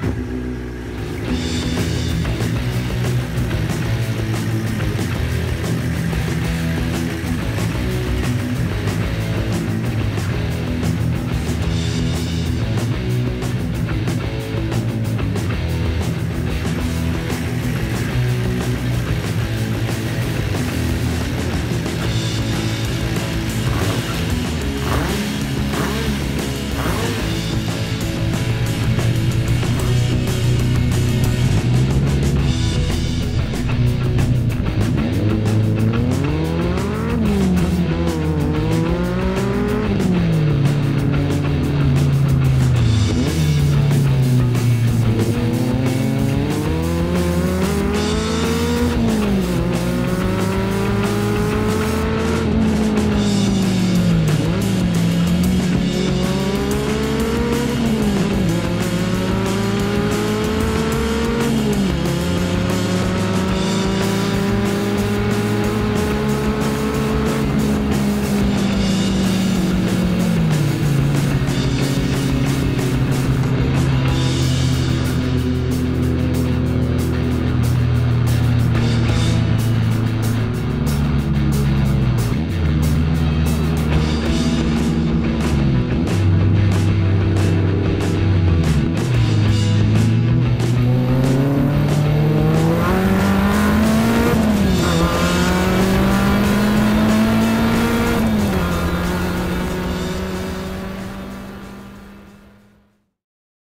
Mm-hmm.